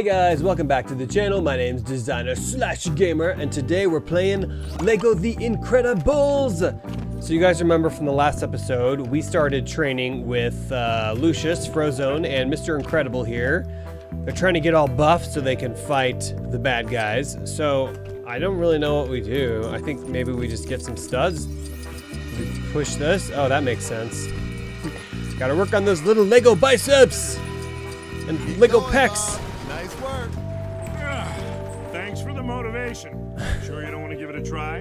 Hey guys, welcome back to the channel. My name's Designer Slash Gamer, and today we're playing Lego The Incredibles. So you guys remember from the last episode, we started training with uh, Lucius, Frozone, and Mr. Incredible here. They're trying to get all buff so they can fight the bad guys. So I don't really know what we do. I think maybe we just get some studs. Push this. Oh, that makes sense. Gotta work on those little Lego biceps and Lego pecs. The motivation. Sure you don't want to give it a try?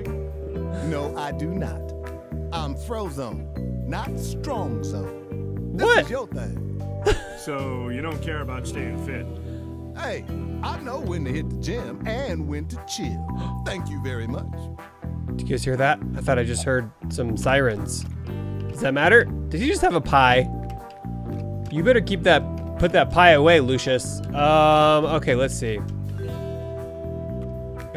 No, I do not. I'm Frozone, not Strong Zone. This What? is your thing. So you don't care about staying fit? Hey, I know when to hit the gym and when to chill. Thank you very much. Did you guys hear that? I thought I just heard some sirens. Does that matter? Did you just have a pie? You better keep that, put that pie away, Lucius. Um, okay, let's see.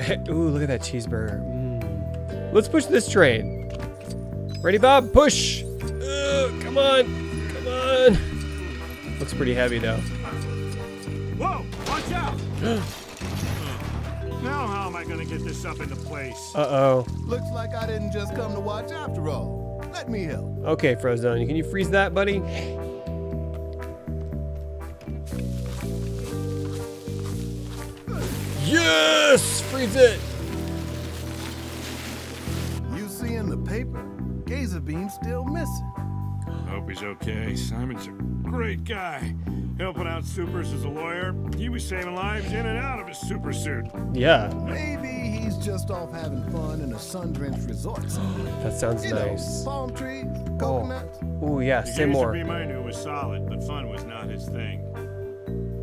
Ooh, look at that cheeseburger. Mm. Let's push this train. Ready, Bob? Push! Ugh, come on, come on. Looks pretty heavy though. Whoa! Watch out! now how am I going to get this up into place? Uh-oh. Looks like I didn't just come to watch after all. Let me help. Okay, Frozone, can you freeze that, buddy? Yes! Freeze it! You see in the paper, Gazer Beam's still missing. Hope he's okay. Simon's a great guy. Helping out supers as a lawyer. He was saving lives in and out of his super suit. Yeah, Maybe he's just off having fun in a sun-drenched resort. somewhere. that sounds You nice. know, palm trees, coconuts. Oh, ooh, yeah, The say Gazer more. Beam I knew was solid, but fun was not his thing.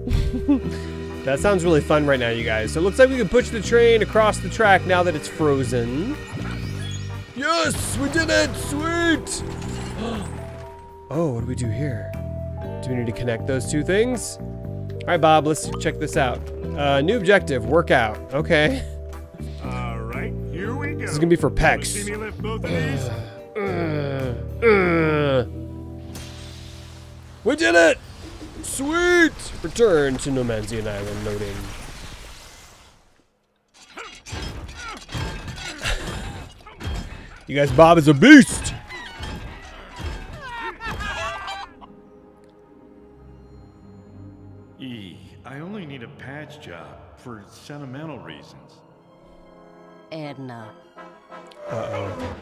That sounds really fun right now, you guys. So it looks like we can push the train across the track now that it's frozen. Yes, we did it! Sweet! oh, what do we do here? Do we need to connect those two things? All right, Bob, let's check this out. Uh, new objective, workout. Okay. All right, here we go. This is gonna be for pecs. See me lift both of these? Uh, uh. We did it! Sweet! Return to Nomanisan Island loading. You guys, Bob is a beast! E, I only need a patch job for sentimental reasons. Edna. Uh-oh.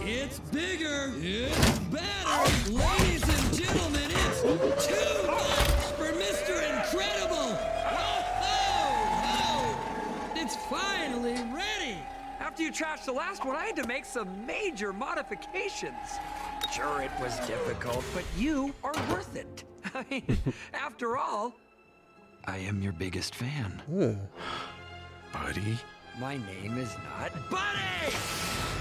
It's bigger. It's better. Ladies and gentlemen, it's for Mr. Incredible. Whoa! It's finally ready. After you trashed the last one, I had to make some major modifications. Sure, it was difficult, but you are worth it. I mean, after all, I am your biggest fan. Ugh. Buddy? My name is not Buddy!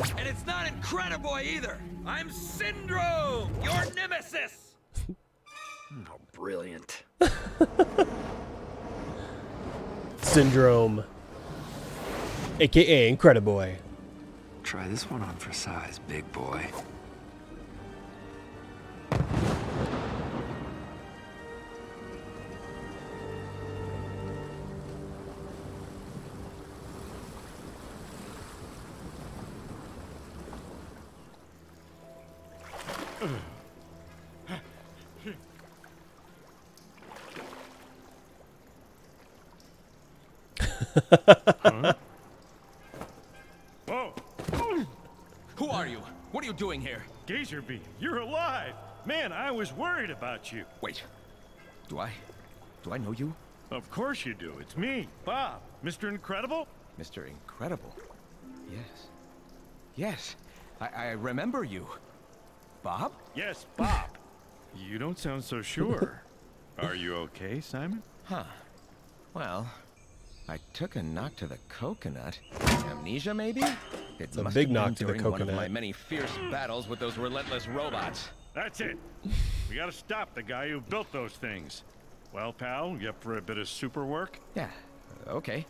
And it's not Incrediboy either. I'm Syndrome, your nemesis. oh, brilliant. Syndrome. AKA Incrediboy. Try this one on for size, big boy. Whoa! Who are you? What are you doing here? Gazer Beam, you're alive! Man, I was worried about you. Wait. Do I? Do I know you? Of course you do. It's me, Bob. Mr. Incredible? Mr. Incredible. Yes. Yes. I, I remember you. Bob? Yes, Bob. you don't sound so sure. Are you okay, Simon? Huh. Well, I took a knock to the coconut. Amnesia, maybe? It a must big have been knock to the during One coconut. of my many fierce battles with those relentless robots. That's it. We gotta stop the guy who built those things. Well, pal, you up for a bit of super work? Yeah. Okay.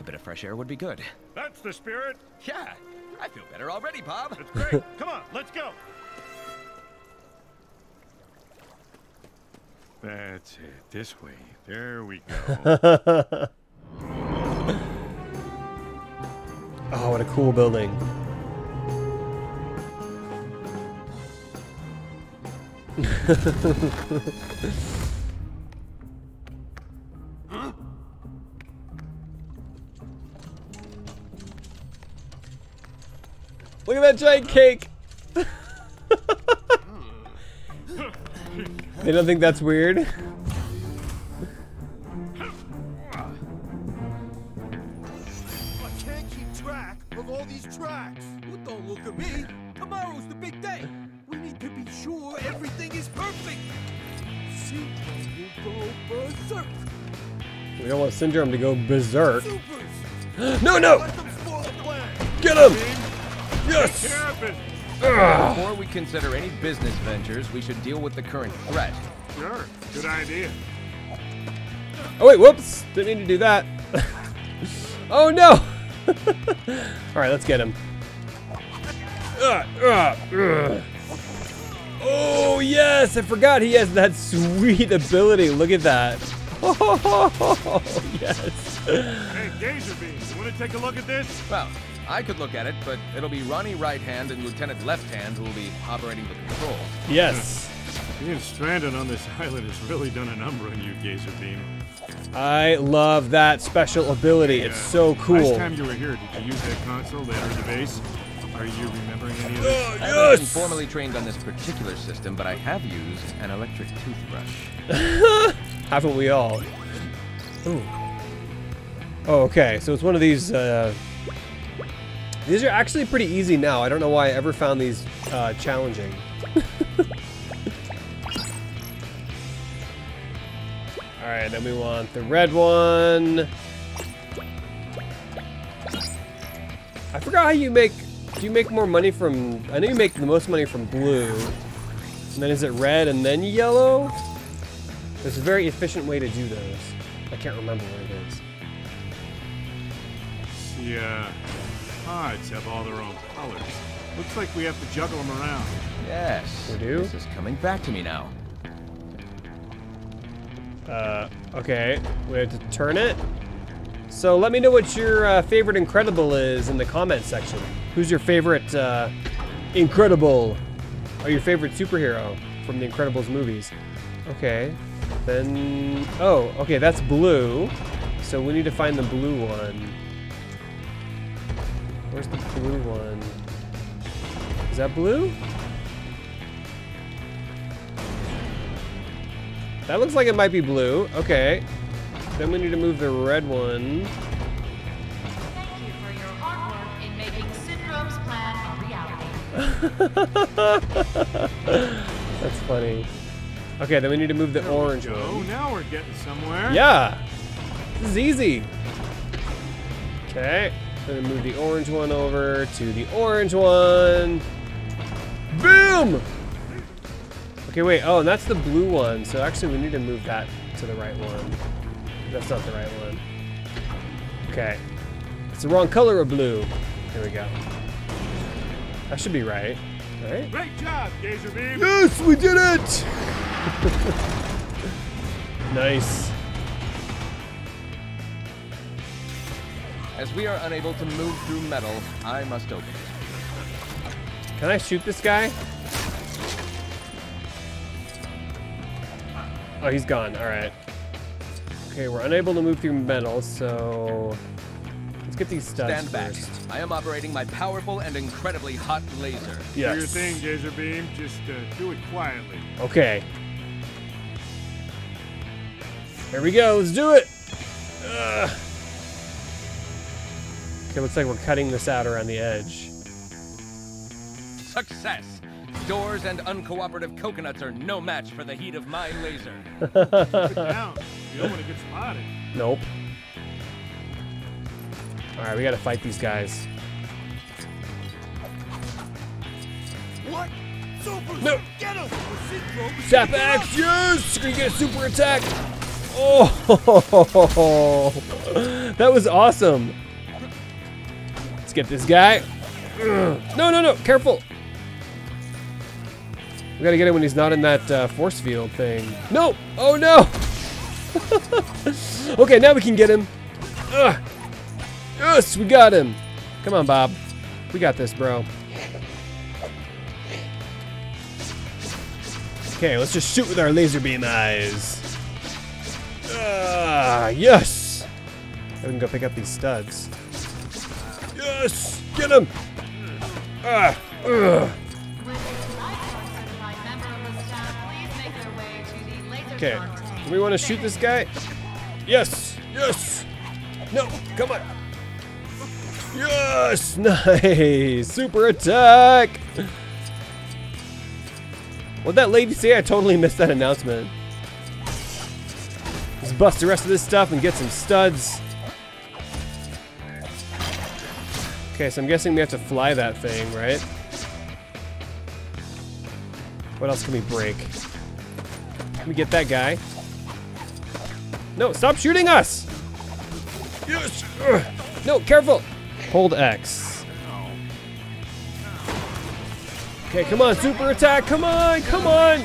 A bit of fresh air would be good. That's the spirit. Yeah. I feel better already, Bob. It's great. Come on, let's go. That's it. This way. There we go. Oh, what a cool building. Look at that giant cake! they don't think that's weird? I can't keep track of all these tracks. Well, don't look at me. Tomorrow's the big day. We need to be sure everything is perfect. Syndrome will go berserk. We don't want Syndrome to go berserk. No, no! Let them spoil the plan. Get him! Yes! Care. Before we consider any business ventures, we should deal with the current threat. Sure. Good idea. Oh wait, whoops! Didn't mean to do that. oh no! Alright, let's get him. Ugh, ugh, ugh. Oh yes! I forgot he has that sweet ability. Look at that. Oh yes. Hey, Gazer Beam, you want to take a look at this? Well, I could look at it, but it'll be Ronnie Right Hand and Lieutenant Left Hand who will be operating the control. Yes. Being stranded on this island has really done a number on you, Gazer Beam. I love that special ability. It's so cool. Last time you were here, did you use that console to enter the base? Are you remembering any of this? I haven't formally trained on this particular system, but I have used an electric toothbrush. Haven't we all? Ooh. Oh, okay. So it's one of these. Uh, these are actually pretty easy now. I don't know why I ever found these uh, challenging. all right, then we want the red one. I forgot how you make. Do you make more money from? I know you make the most money from blue. And then is it red and then yellow? There's a very efficient way to do those. I can't remember what it is. Uh, pods have all their own colors. Looks like we have to juggle them around. Yes. We do? This is coming back to me now. Uh, okay. We have to turn it. So let me know what your uh, favorite Incredible is in the comment section. Who's your favorite uh, Incredible? Or your favorite superhero from the Incredibles movies? Okay. Then, oh, okay, that's blue. So we need to find the blue one. Where's the blue one? Is that blue? That looks like it might be blue. Okay. Then we need to move the red one. Thank you for your hard work in making Syndrome's plan a reality. That's funny. Okay, then we need to move the There orange go. one. Now we're getting somewhere. Yeah! This is easy. Okay. Then move the orange one over to the orange one. Boom! Okay, wait. Oh, and that's the blue one. So actually, we need to move that to the right one. That's not the right one. Okay. It's the wrong color of blue. Here we go. That should be right. Right? Great job, Gazer Beam. Yes, we did it! nice. As we are unable to move through metal, I must open it. Can I shoot this guy? Oh, he's gone. All right. Okay, we're unable to move through metal, so let's get these studs Stand back. first. I am operating my powerful and incredibly hot laser. Yes. Do your Yes. thing, Gazer Beam. Just uh, do it quietly. Okay. Here we go. Let's do it. Ugh. Okay, looks like we're cutting this out around the edge. Success! Doors and uncooperative coconuts are no match for the heat of my laser. Get down. You don't want to get spotted. Nope. All right, we gotta fight these guys. What? Super! No. Get him! Syndrome is Zap X, yes! We get a super attack. Oh, that was awesome. Let's get this guy. No, no, no! Careful. We gotta get him when he's not in that uh, force field thing. No! Oh no! okay, now we can get him. Ugh. Yes, we got him. Come on, Bob. We got this, bro. Okay, let's just shoot with our laser beam eyes. Ah, yes! We can go pick up these studs. Yes! Get him! Ah! Ugh. Okay, do we want to shoot this guy? Yes! Yes! No! Come on! Yes! Nice! Super attack! What'd that lady say? I totally missed that announcement. Let's bust the rest of this stuff and get some studs. Okay, so I'm guessing we have to fly that thing, right? What else can we break? Let me get that guy. No, stop shooting us! Yes! Ugh. No, careful! Hold X. Okay, come on, super attack! Come on, come on!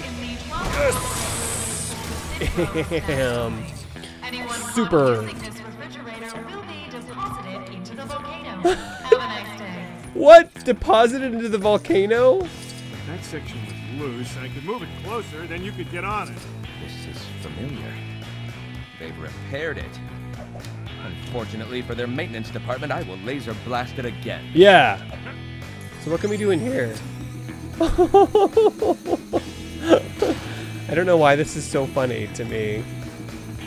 Damn. Super. What? Deposited into the volcano? If that section was loose, I could move it closer, then you could get on it. This is familiar. They've repaired it. Unfortunately for their maintenance department, I will laser blast it again. Yeah. So what can we do in here? I don't know why this is so funny to me.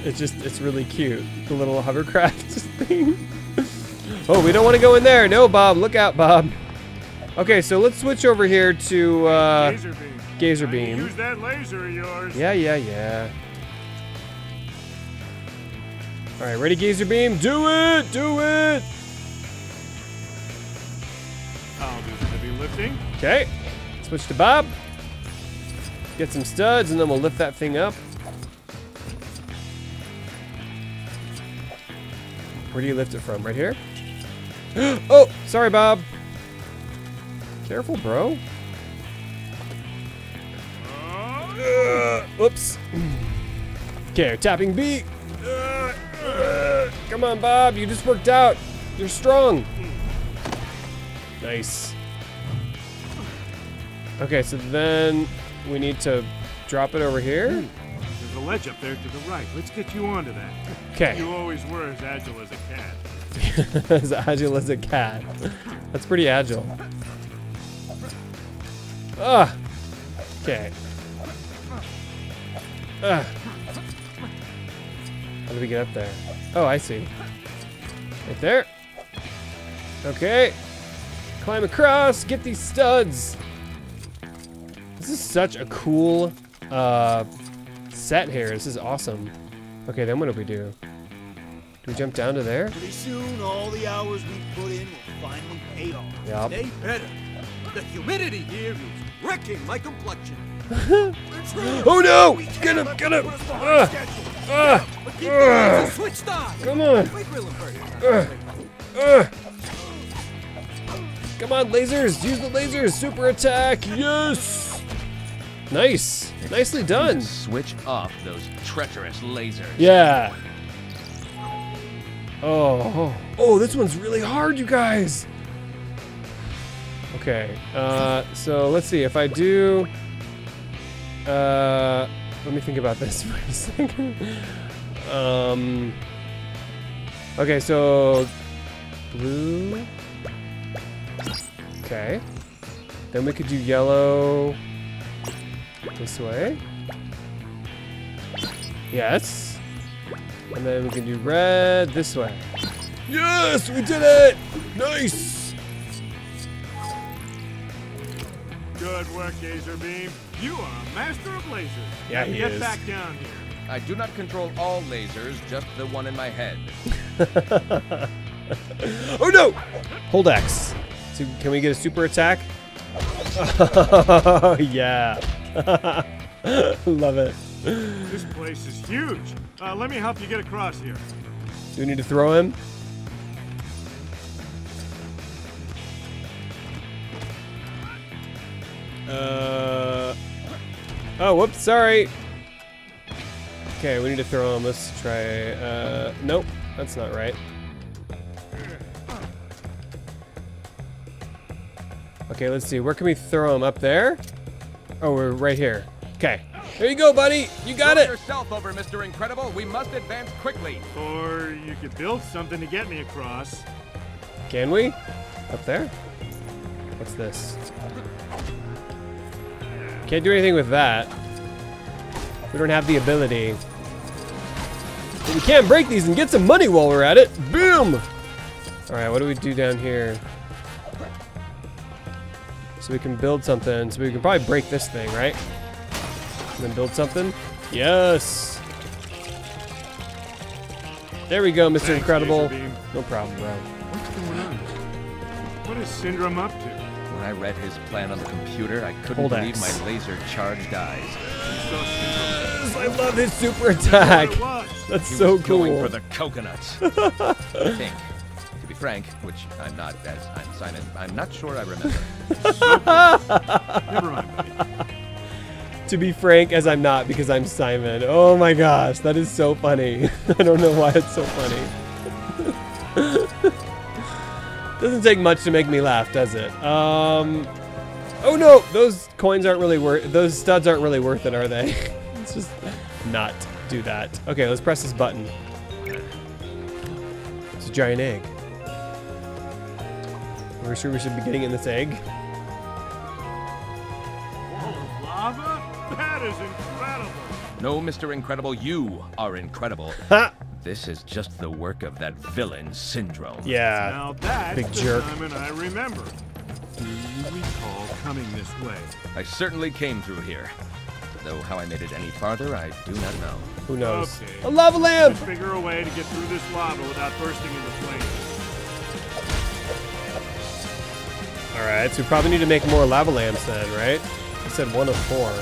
It's just, it's really cute. The little hovercraft thing. Oh, we don't want to go in there. No, Bob. Look out, Bob. Okay, so let's switch over here to uh, Laser beam. Gazer beam. Use that laser of yours. Yeah, yeah, yeah. All right, ready, Gazer Beam? Do it! Do it! I'll do the heavy lifting. Okay, switch to Bob. Get some studs, and then we'll lift that thing up. Where do you lift it from? Right here? oh, sorry, Bob. Careful, bro. Uh, whoops. Okay, tapping B. Uh, uh, come on, Bob. You just worked out. You're strong. Nice. Okay, so then we need to drop it over here. There's a ledge up there to the right. Let's get you onto that. Okay. You always were as agile as a cat. as agile as a cat. That's pretty agile. Ah. Okay. Ah. How do we get up there? Oh, I see. Right there. Okay. Climb across. Get these studs. This is such a cool uh, set here. This is awesome. Okay, then what do we do? Do we jump down to there? Pretty soon, all the hours we put in will finally pay off. Yup. They better. The humidity here is wrecking my complexion. Oh no! Uh, get him! Get him! But keep the uh. Ah! laser. Come on! Wait, real. Uh, Come on, lasers! Use the lasers! Super attack! Yes! Nice! Nicely done! Switch off those treacherous lasers. Yeah! Oh, oh, this one's really hard, you guys! Okay, uh, so let's see, if I do... Uh, let me think about this for a second. Um, okay, so blue. Okay. Then we could do yellow this way. Yes. And then we can do red this way. Yes, we did it! Nice! Good work, Gazer Beam. You are a master of lasers. Yeah, Now he get is. back down here. I do not control all lasers, just the one in my head. oh no! Hold X. So can we get a super attack? Oh, yeah. Love it. This place is huge. Uh, let me help you get across here. Do we need to throw him? Uh, Oh, whoops, sorry. Okay, we need to throw him. Let's try. Uh, nope, that's not right. Okay, let's see. Where can we throw him? Up there? Oh, we're right here. Okay. There you go, buddy. You got Throw it. yourself over, Mr. Incredible. We must advance quickly. Or you could build something to get me across. Can we? Up there? What's this? Can't do anything with that. We don't have the ability. But we can break these and get some money while we're at it. Boom! Alright, what do we do down here? So we can build something. So we can probably break this thing, right? And then build something. Yes! There we go, Mr. Thanks, Incredible. No problem, bro. What's going on? What is Syndrome up to? When I read his plan on the computer, I couldn't Hold believe X. my laser charged eyes. So Syndrome I love his super attack. what it was. That's He so was going cool. for the coconuts. I think. To be frank, which I'm not, as I'm Simon, I'm not sure I remember. Never mind, buddy. To be frank, as I'm not, because I'm Simon. Oh my gosh, that is so funny. I don't know why it's so funny. Doesn't take much to make me laugh, does it? Um. Oh no, those coins aren't really worth. Those studs aren't really worth it, are they? let's just not do that. Okay, let's press this button. It's a giant egg. We're sure we should be getting in this egg. Whoa, lava? That is incredible. No, Mr. Incredible, you are incredible. This is just the work of that villain syndrome. Yeah. Now that's Big the jerk. Simon I remember. Do you recall coming this way? I certainly came through here. Though how I made it any farther, I do not know. Who knows? Okay. A lava lamp! Let's figure a way to get through this lava without bursting into flames. Alright, so we probably need to make more lava lamps then, right? I said one of four.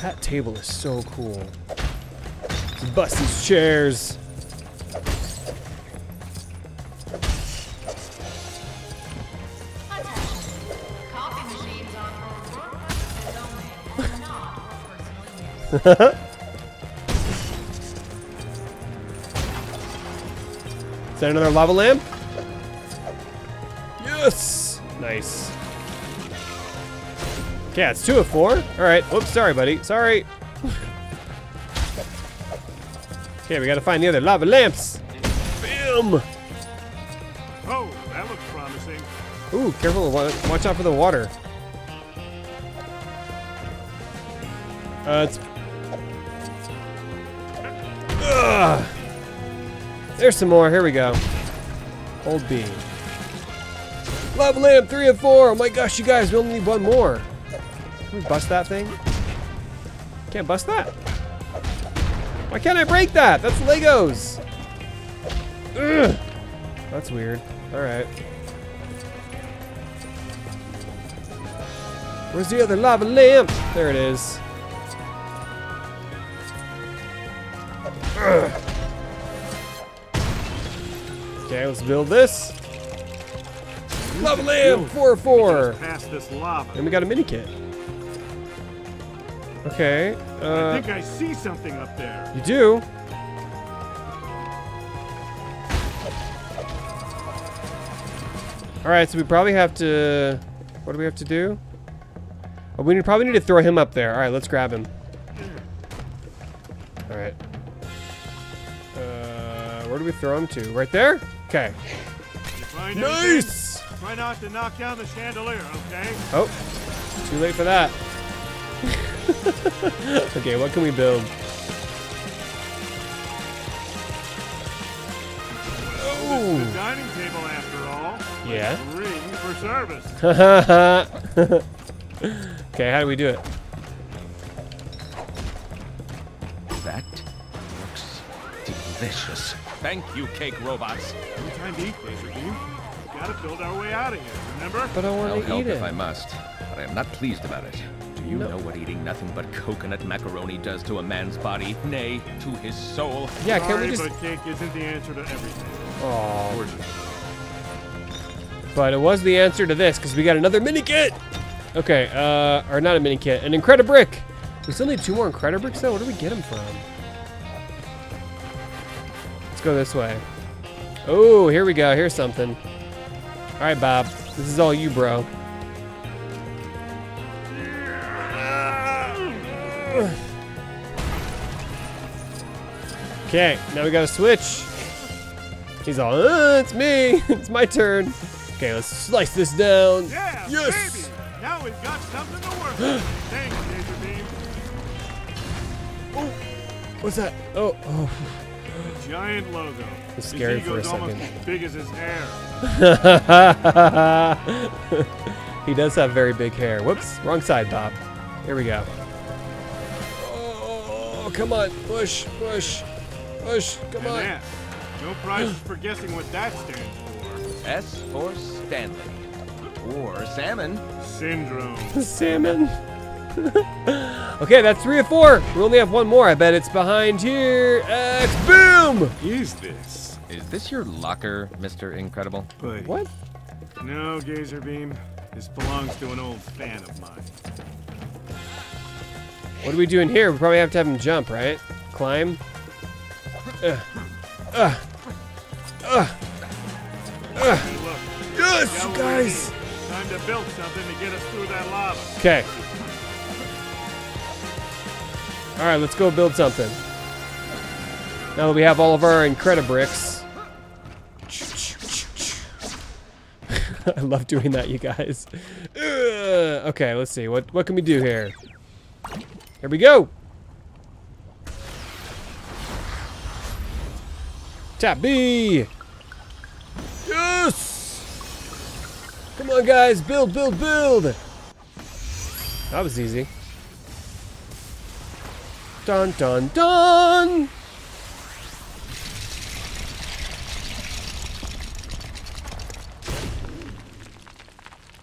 That table is so cool. Bust these chairs. Is that another lava lamp? Yes! Nice. Okay, it's two of four. Alright, whoops, sorry, buddy. Sorry. okay, we gotta find the other lava lamps. Bam! Oh, that looks promising. Ooh, careful. Watch out for the water. Uh, it's... Ugh. There's some more. Here we go. Hold B. Lava lamp, three of four. Oh my gosh, you guys, we only need one more. Can we bust that thing? Can't bust that. Why can't I break that? That's Legos. Ugh. That's weird. All right. Where's the other lava lamp? There it is. Ugh. Okay, let's build this. Lava lamp, four four. Past this lava. And we got a mini kit. Okay. I Uh, think I see something up there. you do. All right, so we probably have to. What do we have to do? Oh, we probably need to throw him up there. All right, let's grab him. All right. Uh, where do we throw him to? Right there? Okay. You find anything? Nice. Try not to knock down the chandelier, okay? Oh, too late for that. okay, what can we build? This is dining table after all. Yeah. Ring for service. okay, how do we do it? That looks delicious. Thank you, cake robots. No time to eat, Laserbeam. We gotta build our way out of here, remember? But I want I'll help eat if I must, but I am not pleased about it. Do you No. know what eating nothing but coconut macaroni does to a man's body? Nay, to his soul. Yeah, can Sorry, we just? but cake isn't the answer to everything. Oh, but it was the answer to this because we got another mini kit. Okay, uh, or not a mini kit, an Incredibrick. We still need two more Incredibricks though. Where do we get them from? Let's go this way. Oh, here we go. Here's something. All right, Bob. This is all you, bro. Okay, now we gotta switch. He's all, uh, it's me. it's my turn. Okay, let's slice this down. Yeah, Yes! baby! Now we've got something to work with. Thanks, Laser Beam. What's that? Oh, oh. Giant logo. It's His scary for a ego's almost second. as big as his hair. he does have very big hair. Whoops, wrong side, Bob. Here we go. Oh, come on, push, push, push, come And on. that. No prizes for guessing what that stands for. S for Stanley. Or salmon. Syndrome. Salmon. okay, that's three of four. We only have one more. I bet it's behind here. X boom! Is this? Is this your locker, Mr. Incredible? Buddy. What? No, Gazer Beam. This belongs to an old fan of mine. What are we doing here? We probably have to have him jump, right? Climb. Uh, uh, uh, uh. Yes, you guys. Time to build something to get us through that lava. Okay. All right, let's go build something. Now that we have all of our Incredibricks. I love doing that, you guys. Okay, let's see. What what can we do here? Here we go. Tap B. Yes. Come on, guys. Build, build, build. That was easy. Dun, dun, dun.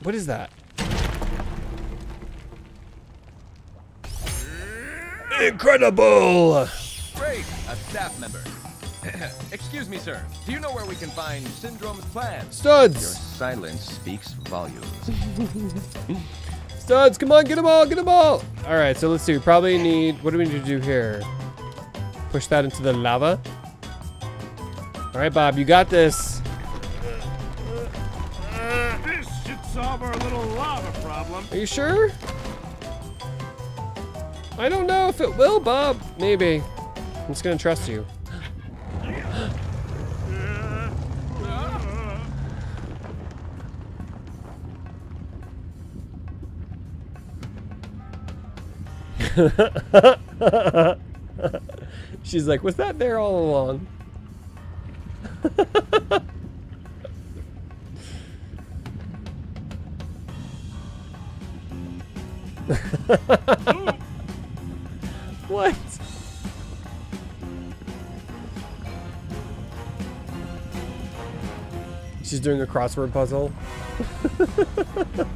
What is that? Incredible! Great, a staff member. Excuse me, sir. Do you know where we can find Syndrome's plans? Your silence speaks volumes. Studs, come on, get them all, get them all! Alright, so let's see. We probably need. What do we need to do here? Push that into the lava. Alright, Bob, you got this. This should solve our little lava problem. Are you sure? I don't know if it will, Bob. Maybe. I'm just gonna trust you. She's like, was that there all along? What? She's doing a crossword puzzle.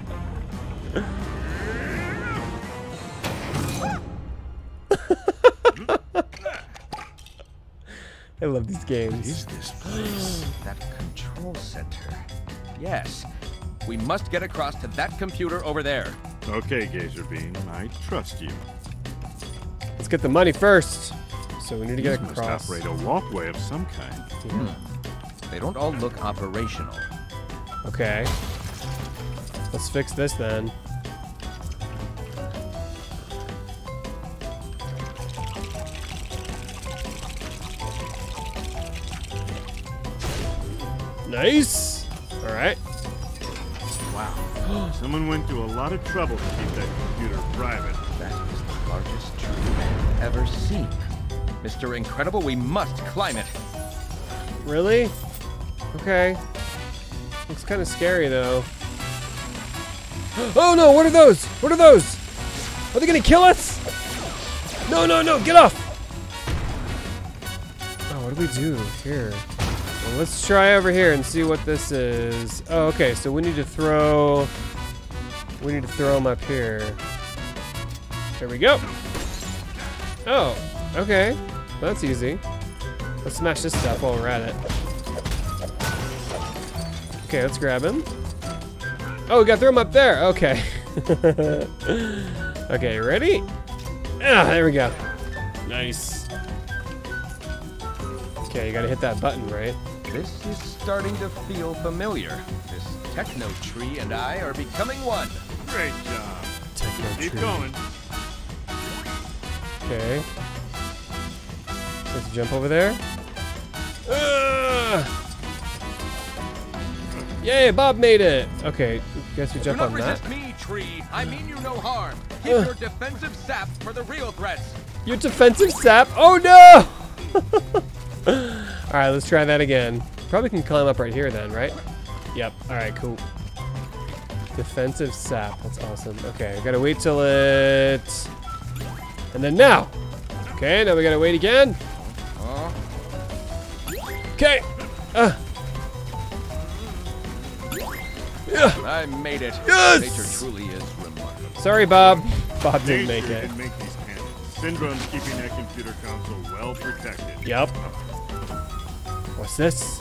I love these games. this place? that control center. Yes. We must get across to that computer over there. Okay, Gazer Beam, I trust you. Let's get the money first. So we need to get These must across. operate a walkway of some kind. hmm They don't all look operational. Okay. Let's fix this then. Nice. All right. Wow. Someone went to a lot of trouble to keep that computer private. That is the largest tree I've ever seen. Mr. Incredible, we must climb it. Really? Okay. Looks kind of scary though. Oh no! What are those? What are those? Are they gonna kill us? No! No! No! Get off! Oh, what do we do here? Let's try over here and see what this is. Oh, okay. So we need to throw. We need to throw them up here. There we go. Oh, okay. That's easy. Let's smash this stuff while we're at it. Okay, let's grab him. Oh, we got to throw him up there. Okay. okay, ready? Ah, there we go. Nice. Okay, you gotta hit that button, right? This is starting to feel familiar. This techno tree and I are becoming one. Great job. Techno Keep tree. going. Okay. Let's jump over there. Ah! Yay, Bob made it! Okay, guess we Do jump not on that. resist me, tree. I mean you no harm. Keep Ugh. your defensive sap for the real threats. Your defensive sap. Oh no! Alright, let's try that again. Probably can climb up right here then, right? Yep. Alright, cool. Defensive sap. That's awesome. Okay, I gotta wait till it. And then now! Okay, now we gotta wait again. Okay! Uh. Yeah. I made it. Yes! Nature truly is remarkable. Sorry, Bob. Bob didn't make it. make these. Syndrome's keeping that computer console well protected. Yep. What's this?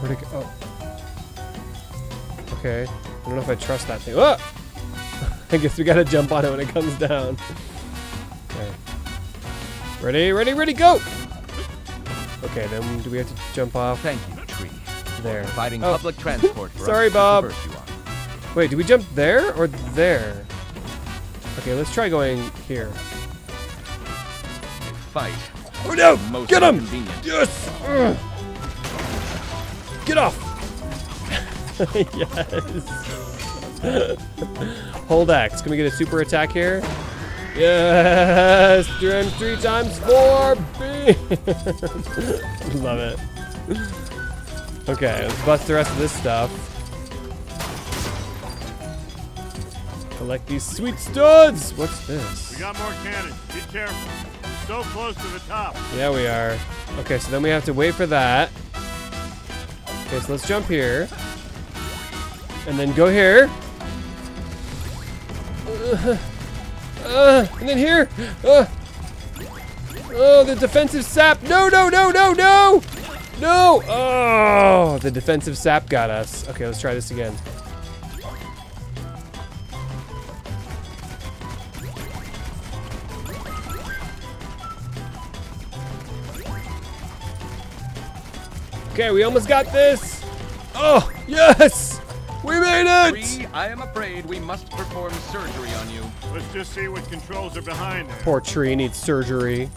Where'd it go? Oh. Okay. I don't know if I trust that thing. Oh! I guess we gotta jump on it when it comes down. Okay. Ready, ready, ready, go! Okay, then do we have to jump off Thank you, tree. there? Providing Oh. public transport Sorry. Bob. First you are. Wait, do we jump there or there? Okay, let's try going here. Fight. Oh no! Most Get him! Yes! Ugh. Get off! yes! Hold X. Can we get a super attack here? Yes! Three, three times four! B! Love it. Okay, let's bust the rest of this stuff. Collect these sweet studs! What's this? We got more cannons. Be careful. So close to the top. Yeah, we are. Okay, so then we have to wait for that. Okay, so let's jump here. And then go here. Uh, uh, and then here. Uh, oh, the defensive sap. No, no, no, no, no. No. Oh, the defensive sap got us. Okay, let's try this again. Okay, we almost got this. Oh, yes. We made it. Tree, I am afraid we must perform surgery on you. Let's just see what controls are behind there. Poor tree needs surgery.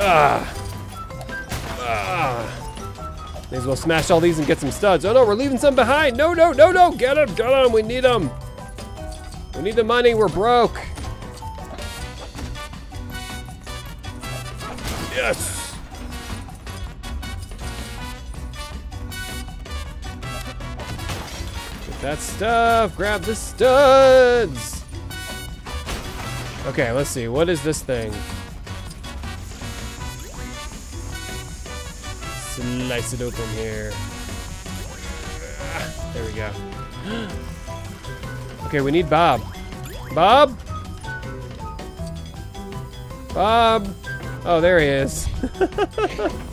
Ah. Ah. May as well smash all these and get some studs. Oh no, we're leaving some behind. No, no, no, no. Get them, get them. We need them. We need the money. We're broke. That stuff. Grab the studs. Okay, let's see. What is this thing? Slice it open here. Ah, There we go. Okay, we need Bob. Bob? Bob? Oh, there he is.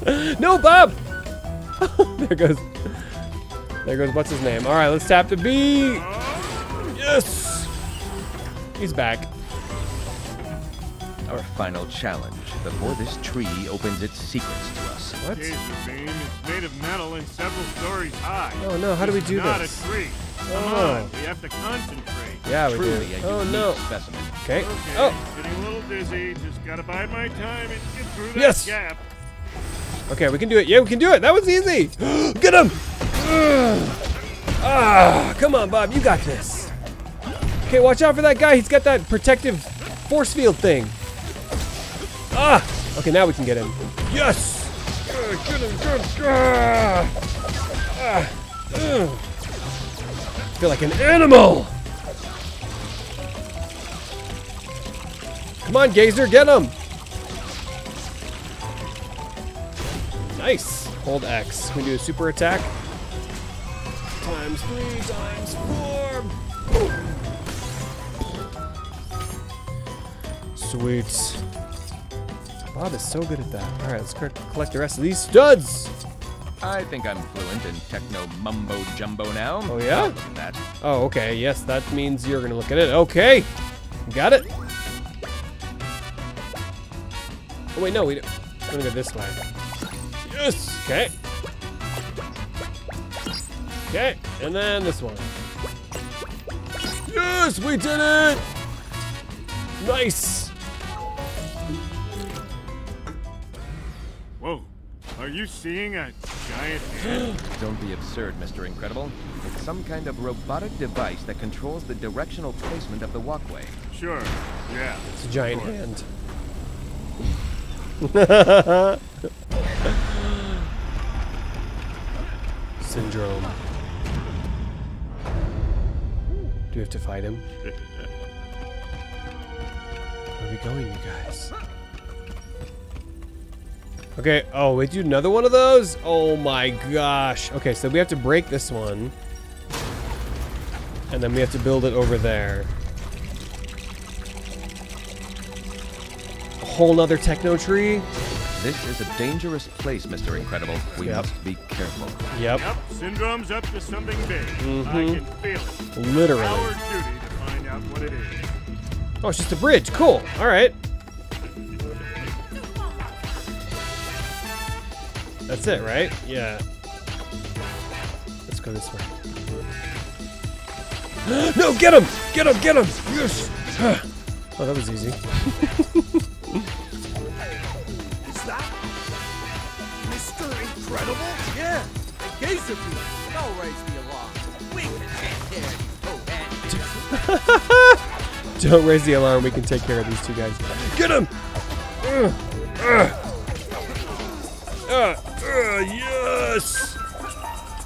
no, Bob! there goes. There goes, what's his name? All right, let's tap the B. Yes! He's back. Our final challenge before this tree opens its secrets to us. What? Laser beam. It's made of metal and several stories high. Oh no, how do we It's do not this? a tree. Oh, Come Oh. on, we have to concentrate. Yeah, we Truly do. a Oh no. specimen. Okay. Okay, Oh, getting a little dizzy. Just gotta bide my time and get through that Yes. gap. okay, we can do it. Yeah, we can do it. That was easy. Get him! Ah, come on, Bob, you got this. Okay, watch out for that guy. He's got that protective force field thing. Ah! Okay, now we can get him. Yes! Uh, Get him, get him. Ah. Ah. Feel like an animal. Come on, Gazer, get him. Nice. Hold X. Can we do a super attack? Times three, times four. Boom. Sweet. Bob is so good at that. All right, let's co- collect the rest of these studs. I think I'm fluent in techno mumbo jumbo now. Oh, yeah? I'll look at that. Oh, okay. Yes, that means you're gonna look at it. Okay. Got it. Oh, wait, no, we don't. We're gonna go this way. Yes! Okay. Okay, and then this one. Yes, we did it! Nice! Whoa. Are you seeing a giant hand? Don't be absurd, Mr. Incredible. It's some kind of robotic device that controls the directional placement of the walkway. Sure. Yeah. It's a giant hand. Syndrome. Do we have to fight him? Where are we going, you guys? Okay, oh, we do another one of those? Oh my gosh. Okay, so we have to break this one. And then we have to build it over there. A whole nother techno tree? This is a dangerous place, Mr. Incredible. We Yep. must be careful. Yep, Yep, Syndrome's up to something big. I Mhm. can feel it. literally. Our duty to find out what it is. Oh, it's just a bridge. Cool. All right. That's it, right? Yeah. Let's go this way. no, get him! Get him! Get him! Yes! oh, that was easy. In case of you, don't raise the alarm. We can take care of these two-heads. Don't raise the alarm. We can take care of these two guys. Get him! Uh, uh, uh, uh, yes!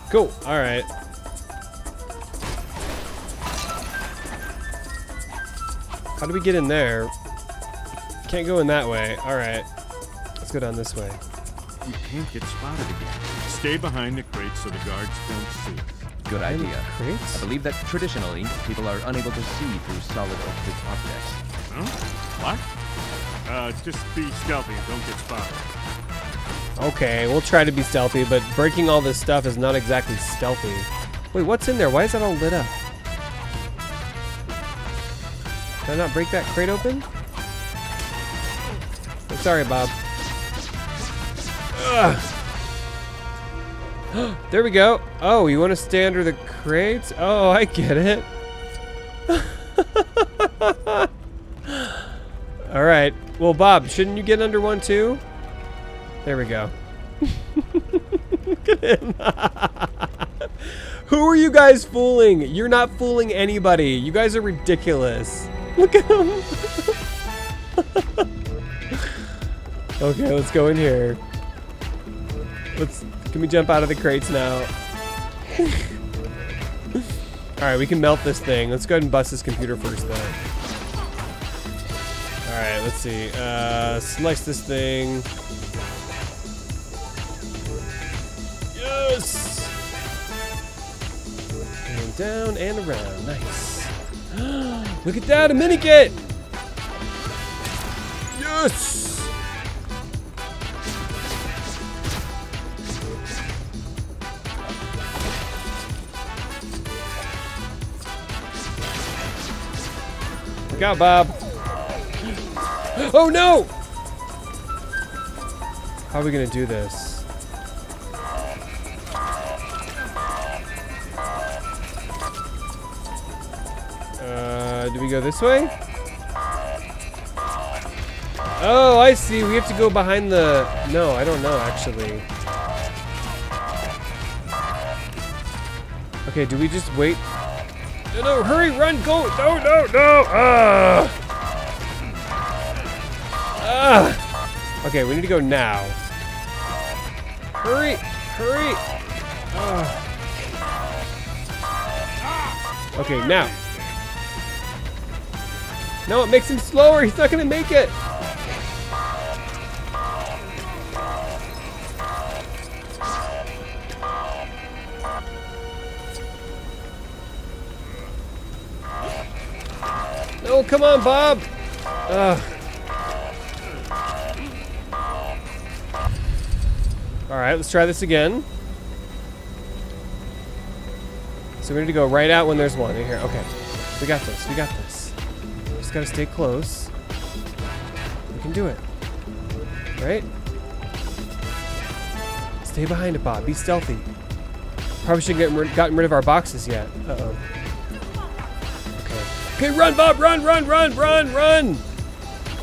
Cool. All right. How do we get in there? Can't go in that way. All right. Let's go down this way. You can't get spotted again. Stay behind the crates so the guards don't see. us. Good idea. crates? I believe that traditionally, people are unable to see through solid opaque objects. Huh? What? Uh, just be stealthy and don't get spotted. Okay, we'll try to be stealthy, but breaking all this stuff is not exactly stealthy. Wait, what's in there? Why is that all lit up? Can I not break that crate open? I'm sorry, Bob. Ugh. there we go. Oh, you want to stay under the crates? Oh, I get it. all right. Well, Bob, shouldn't you get under one too? There we go. Look at him. Who are you guys fooling? You're not fooling anybody. You guys are ridiculous. Look at him. okay, let's go in here. Let's. Can we jump out of the crates now? All right, we can melt this thing. Let's go ahead and bust this computer first, though. All right, let's see. Uh, slice this thing. Yes! And down and around. Nice. Look at that, a mini kit! Yes! Out, Bob. Oh no! How are we gonna do this? Uh, do we go this way? Oh, I see. We have to go behind the... No, I don't know, actually. Okay, do we just wait? No, no, hurry, run, go! No, no, no! Ah! Ah! Okay, we need to go now. Hurry! Hurry! Ah. Okay, now. No, it makes him slower. He's not gonna make it. come on, Bob! Ugh. Alright, let's try this again. So we need to go right out when there's one in here. Okay. We got this. We got this. Just gotta stay close. We can do it. Right? Stay behind it, Bob. Be stealthy. Probably shouldn't get gotten rid of our boxes yet. Uh-oh. Okay. Okay, run, Bob! Run, run, run, run, run!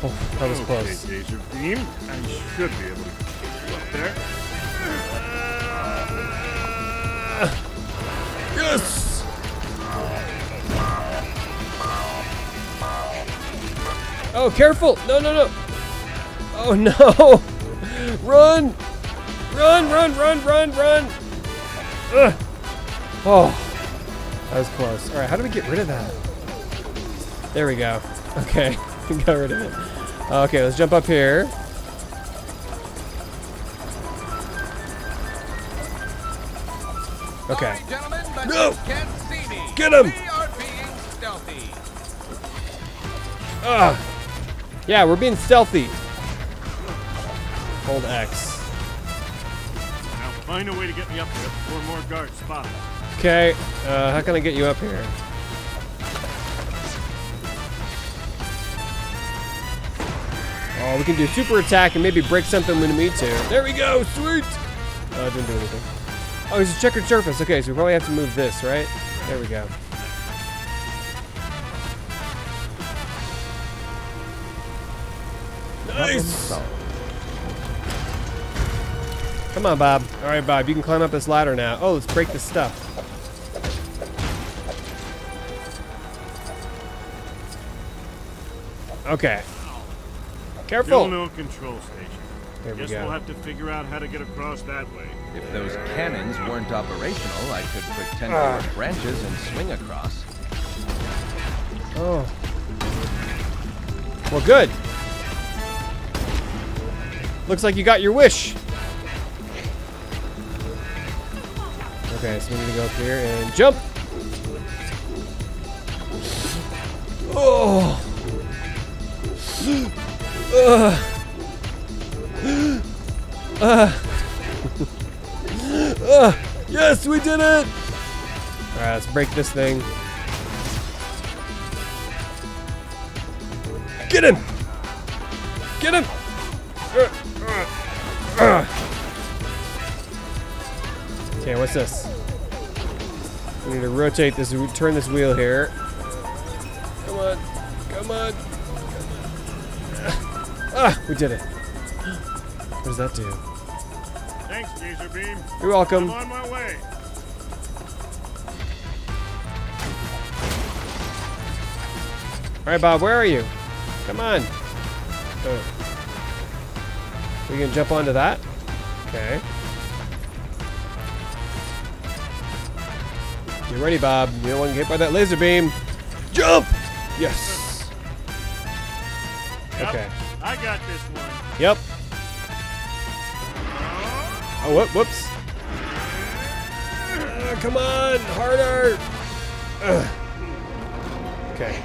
Oh, that was okay, close. Gazer Beam. I should be able to get you up there. Yes! Oh, careful! No, no, no! Oh no! Run! Run, run, run, run, run! Ugh. Oh, that was close. All right, how do we get rid of that? There we go. Okay, we got rid of it. Okay, let's jump up here. Okay. Sorry, gentlemen, No! can't see me. Get him! We are being stealthy. Ugh. Yeah, we're being stealthy. Hold X. Now find a way to get me up there before more guards spot. Okay, uh, how can I get you up here? Oh, we can do super attack and maybe break something when we need to. There we go, sweet! Uh, oh, it didn't do anything. Oh, it's a checkered surface. Okay, so we probably have to move this, right? There we go. Nice! Come on, Bob. All right, Bob, you can climb up this ladder now. Oh, let's break this stuff. Okay. Still Careful. no control station. There we Guess go. we'll have to figure out how to get across that way. If those cannons weren't operational, I could pretend Ah. they were branches and swing across. Oh. Well, good. Looks like you got your wish. Okay, so we need to go up here and jump. Oh. Ugh. Ugh. Yes, we did it! Alright, let's break this thing. Get him! Get him! Uh, uh, uh. Okay, what's this? We need to rotate this, we turn this wheel here. Come on, come on. Ah, we did it. What does that do? Thanks, Gazer Beam. You're welcome. I'm on my way. All right, Bob, where are you? Come on. Uh, we can jump onto that? Okay. Get ready, Bob. You don't want to get hit by that laser beam. Jump! Yes. Yep, Okay. I got this one. Yep. Oh, whoop, whoops. Uh, come on, harder. Ugh. Okay.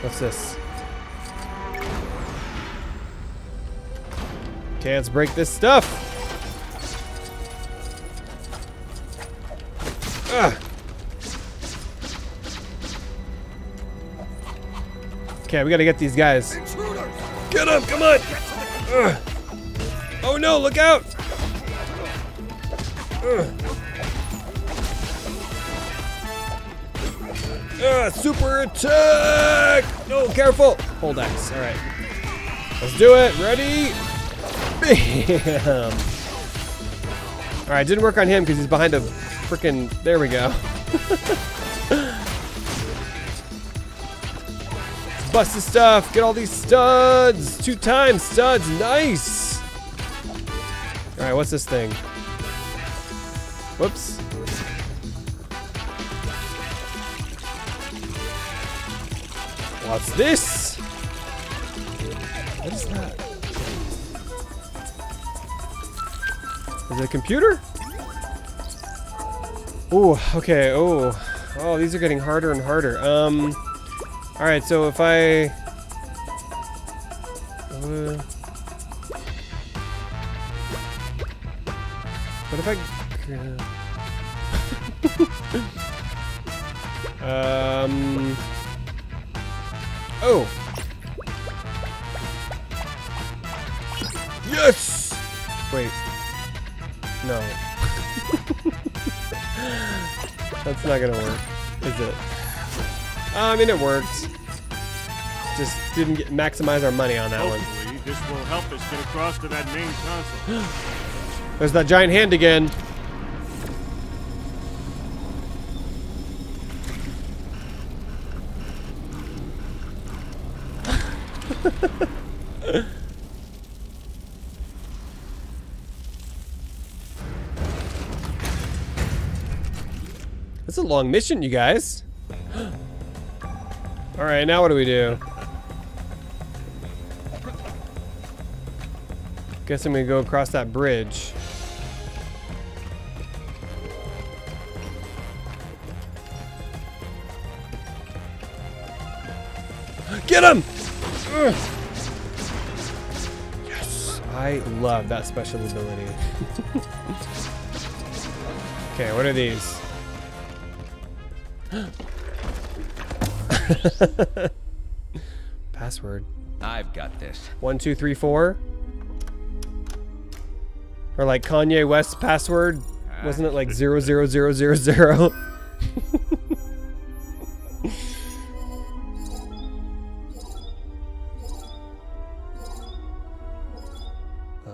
What's this? Okay, let's break this stuff. Okay, we gotta get these guys. Get him! Come on! Ugh. Oh no! Look out! Ugh. Ah, super attack! No, careful! Hold X. All right. Let's do it. Ready? Bam! All right, didn't work on him because he's behind a freaking. There we go. Bust the stuff. Get all these studs. Two times studs. Nice. All right, what's this thing? Whoops. What's this? What is that? Is it a computer? Ooh, okay, oh. Oh, these are getting harder and harder. Um, alright, so if I... Uh, what if I um. Oh. Yes. Wait. No. That's not gonna work, is it? Uh, I mean, it worked. Just didn't get, maximize our money on that one. Hopefully, this will help us get across to that main console. There's that giant hand again. That's a long mission, you guys. All right, now what do we do? Guess I'm gonna go across that bridge. Get him! Yes, I love that special ability. okay, what are these? Password. I've got this. One, two, three, four. Or like Kanye West's password. Wasn't it like zero zero zero zero zero?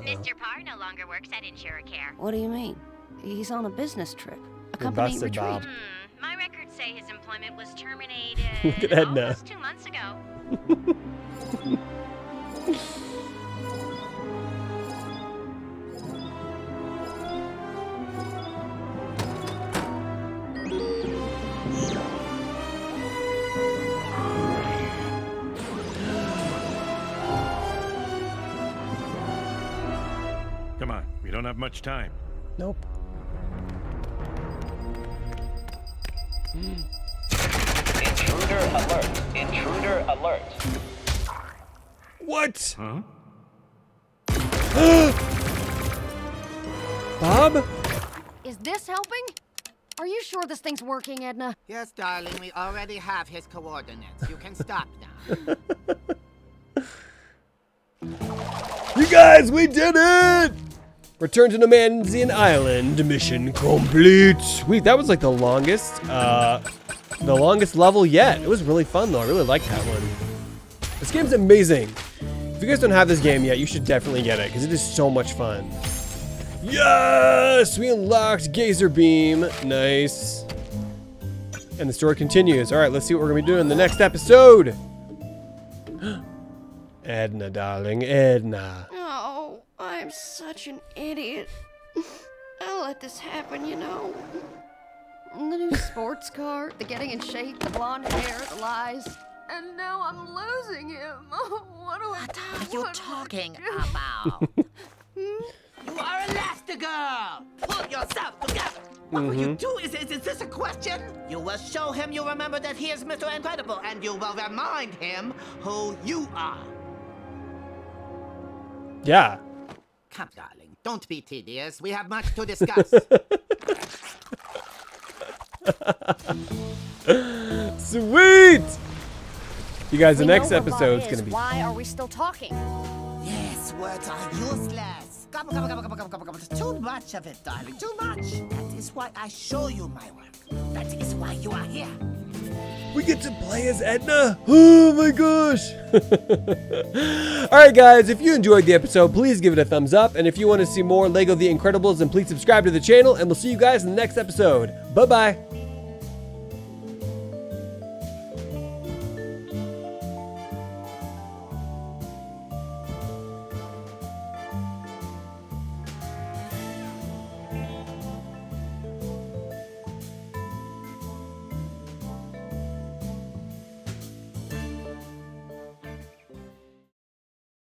Mr. Parr no longer works at Insuricare. What do you mean? He's on a business trip. A company retreat. Bob. Hmm, my records say his employment was terminated Look at Edna. two months ago. Come on, we don't have much time. Nope. Intruder alert. Intruder alert. What? Huh? Bob? Is this helping? Are you sure this thing's working, Edna? Yes, darling, we already have his coordinates. You can stop now. You guys, we did it! Return to Nomanisan Island, mission complete. Wait, that was like the longest, uh, the longest level yet. It was really fun though, I really liked that one. This game's amazing. If you guys don't have this game yet, you should definitely get it, because it is so much fun. Yes! We unlocked Gazer Beam. Nice. And the story continues. Alright, let's see what we're going to be doing in the next episode. Edna, darling, Edna. Oh, I'm such an idiot. I'll let this happen, you know. The sports car, the getting in shape, the blonde hair, the lies. And now I'm losing him. What do I? What are you talking about? you are Elastigirl! Pull yourself together! What will you Mhm. do? Is, is, is this a question? You will show him you remember that he is Mr. Incredible, and you will remind him who you are. Yeah. Come, darling, don't be tedious. We have much to discuss. Sweet! You guys, the We next know what episode's Bob gonna be. Why are we still talking? yes, words are useless. Come, come, come, come, come, come, come. Too much of it, darling. Too much. That is why I show you my work. That is why you are here. We get to play as Edna. Oh my gosh. Alright, guys, if you enjoyed the episode, please give it a thumbs up. And if you want to see more Lego The Incredibles, then please subscribe to the channel. And we'll see you guys in the next episode. Bye bye.